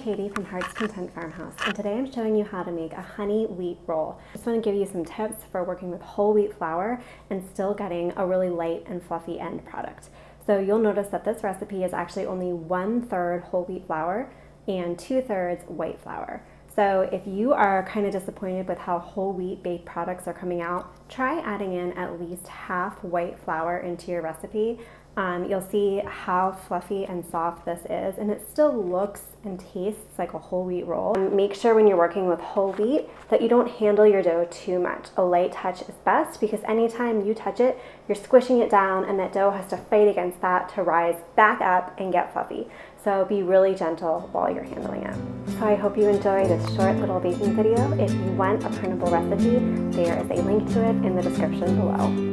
Katie from Heart's Content Farmhouse, and today I'm showing you how to make a honey wheat roll. I just want to give you some tips for working with whole wheat flour and still getting a really light and fluffy end product. So you'll notice that this recipe is actually only one third whole wheat flour and two thirds white flour. So if you are kind of disappointed with how whole wheat baked products are coming out, try adding in at least half white flour into your recipe. Um, you'll see how fluffy and soft this is and it still looks and tastes like a whole wheat roll. Make sure when you're working with whole wheat that you don't handle your dough too much. A light touch is best because anytime you touch it, you're squishing it down and that dough has to fight against that to rise back up and get fluffy. So be really gentle while you're handling it. So I hope you enjoy this short little baking video. If you want a printable recipe, there is a link to it in the description below.